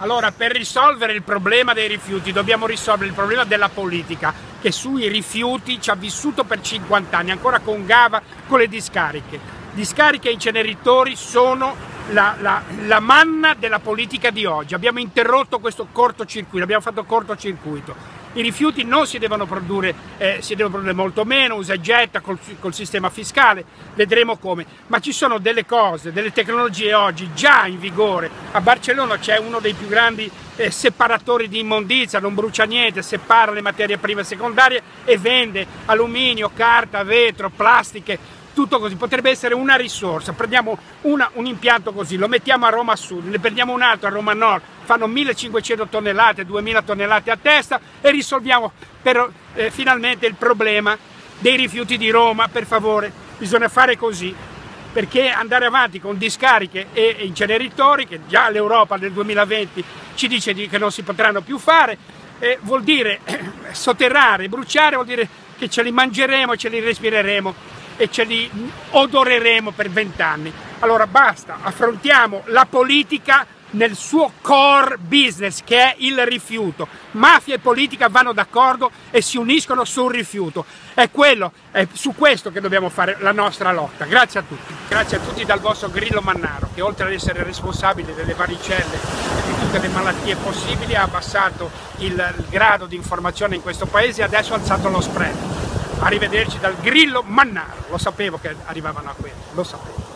Allora, per risolvere il problema dei rifiuti dobbiamo risolvere il problema della politica che sui rifiuti ci ha vissuto per 50 anni, ancora con Gava, con le discariche. Discariche e inceneritori sono la, la, la manna della politica di oggi. Abbiamo interrotto questo cortocircuito, abbiamo fatto cortocircuito i rifiuti non si devono produrre, eh, si devono produrre molto meno, usa e getta col, col, sistema fiscale, vedremo come, ma ci sono delle cose, delle tecnologie oggi già in vigore, a Barcellona c'è uno dei più grandi separatori di immondizia, non brucia niente, separa le materie prime e secondarie e vende alluminio, carta, vetro, plastiche, tutto così, potrebbe essere una risorsa, prendiamo una, un impianto così, lo mettiamo a Roma Sud, ne prendiamo un altro a Roma Nord, fanno 1500 tonnellate, 2000 tonnellate a testa e risolviamo per, eh, finalmente il problema dei rifiuti di Roma, per favore, bisogna fare così perché andare avanti con discariche e inceneritori, che già l'Europa nel 2020 ci dice che non si potranno più fare, eh, vuol dire sotterrare, bruciare, vuol dire che ce li mangeremo, ce li respireremo e ce li odoreremo per vent'anni. Allora basta, affrontiamo la politica nel suo core business che è il rifiuto. Mafia e politica vanno d'accordo e si uniscono sul rifiuto. È quello, è su questo che dobbiamo fare la nostra lotta. Grazie a tutti. Grazie a tutti dal vostro Grillo Mannaro che oltre ad essere responsabile delle varicelle e di tutte le malattie possibili ha abbassato il, grado di informazione in questo paese e adesso ha alzato lo spread arrivederci dal grillo Mannaro, lo sapevo che arrivavano a quello, lo sapevo.